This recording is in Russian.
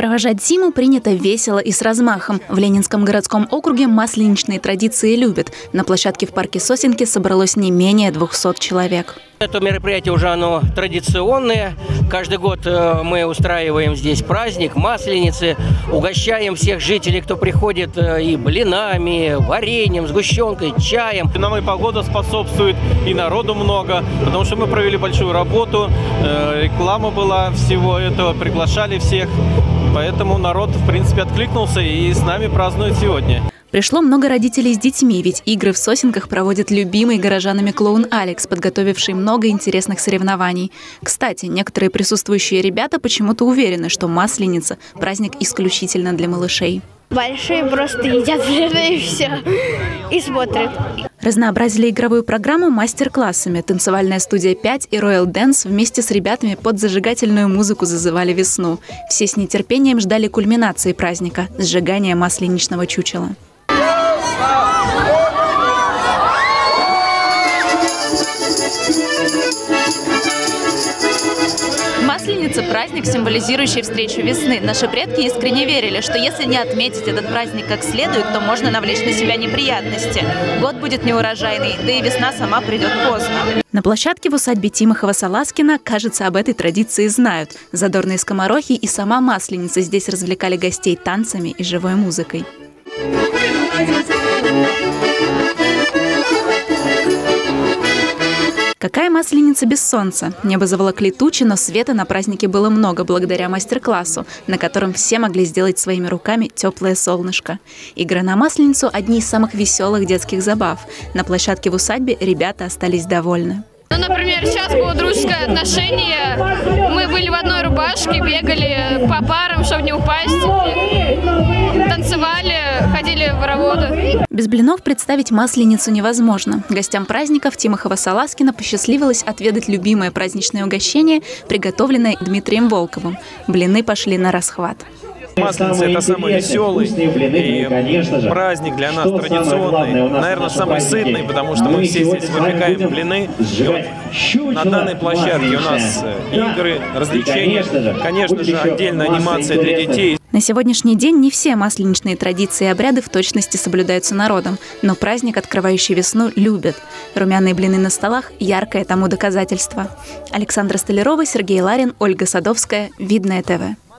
Провожать зиму принято весело и с размахом. В Ленинском городском округе масленичные традиции любят. На площадке в парке Сосенки собралось не менее 200 человек. Это мероприятие уже оно традиционное. Каждый год э, мы устраиваем здесь праздник Масленицы, угощаем всех жителей, кто приходит э, и блинами, вареньем, сгущенкой, чаем. Нам и погода способствует, и народу много, потому что мы провели большую работу, э, реклама была всего этого, приглашали всех, поэтому народ, в принципе, откликнулся и с нами празднует сегодня. Пришло много родителей с детьми, ведь игры в сосенках проводит любимый горожанами клоун Алекс, подготовивший много интересных соревнований. Кстати, некоторые присутствующие ребята почему-то уверены, что Масленица – праздник исключительно для малышей. Большие просто едят и все, и смотрят. Разнообразили игровую программу мастер-классами. Танцевальная студия 5 и Royal Dance вместе с ребятами под зажигательную музыку зазывали весну. Все с нетерпением ждали кульминации праздника – сжигания масленичного чучела. Масленица – праздник, символизирующий встречу весны. Наши предки искренне верили, что если не отметить этот праздник как следует, то можно навлечь на себя неприятности. Год будет неурожайный, да и весна сама придет поздно. На площадке в усадьбе Тимохова-Саласкина, кажется, об этой традиции знают. Задорные скоморохи и сама Масленица здесь развлекали гостей танцами и живой музыкой. Какая масленица без солнца? Небо заволокли тучи, но света на празднике было много благодаря мастер-классу, на котором все могли сделать своими руками теплое солнышко. Игры на масленицу – одни из самых веселых детских забав. На площадке в усадьбе ребята остались довольны. Например, сейчас было дружеское отношение. Мы были в одной рубашке, бегали по парам, чтобы не упасть. Танцевали, ходили в работу. Без блинов представить масленицу невозможно. Гостям праздников Тимохова-Саласкина посчастливилось отведать любимое праздничное угощение, приготовленное Дмитрием Волковым. Блины пошли на расхват. Масленица – это самый веселый и праздник для нас традиционный. Наверное, самый сытный, потому что мы все здесь выпекаем блины. Вот на данной площадке у нас э, игры, развлечения, конечно же, отдельная анимация для детей. На сегодняшний день не все масленичные традиции и обряды в точности соблюдаются народом, но праздник, открывающий весну, любят. Румяные блины на столах – яркое тому доказательство. Александра Столярова, Сергей Ларин, Ольга Садовская. Видное ТВ.